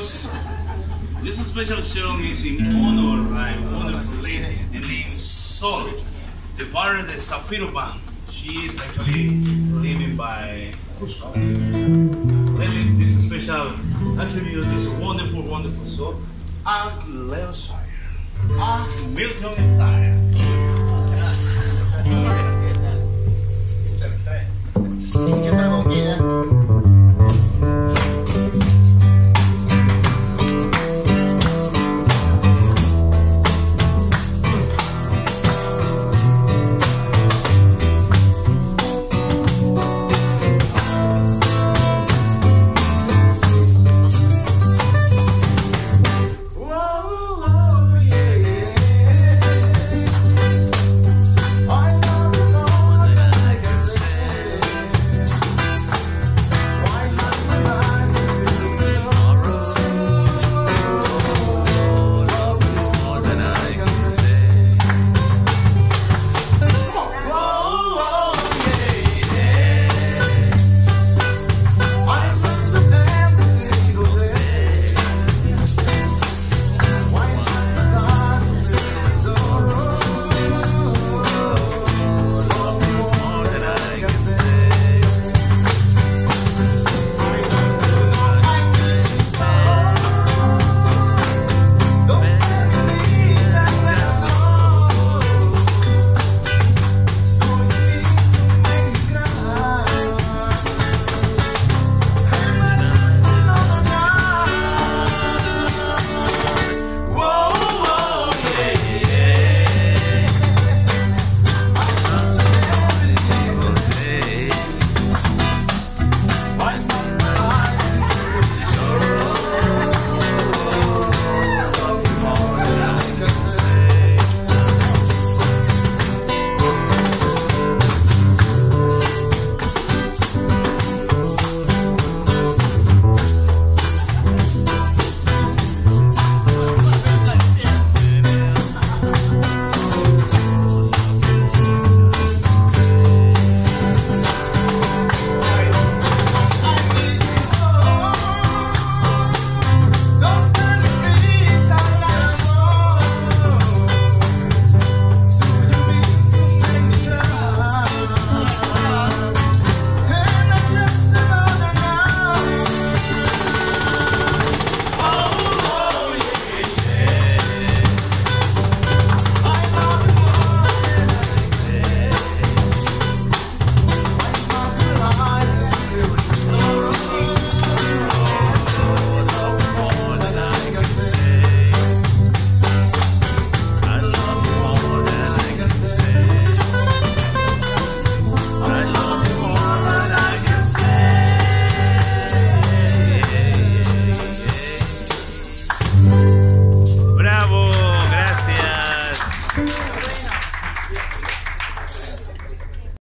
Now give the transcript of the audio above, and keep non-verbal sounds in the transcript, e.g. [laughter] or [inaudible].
This special song is in honor of a wonderful lady, the name Sol, the part of the Zafiro band. She is actually living by Cusco. Really, this special attribute this wonderful, wonderful song. And Leo Sayer. And Milton Sire. [laughs]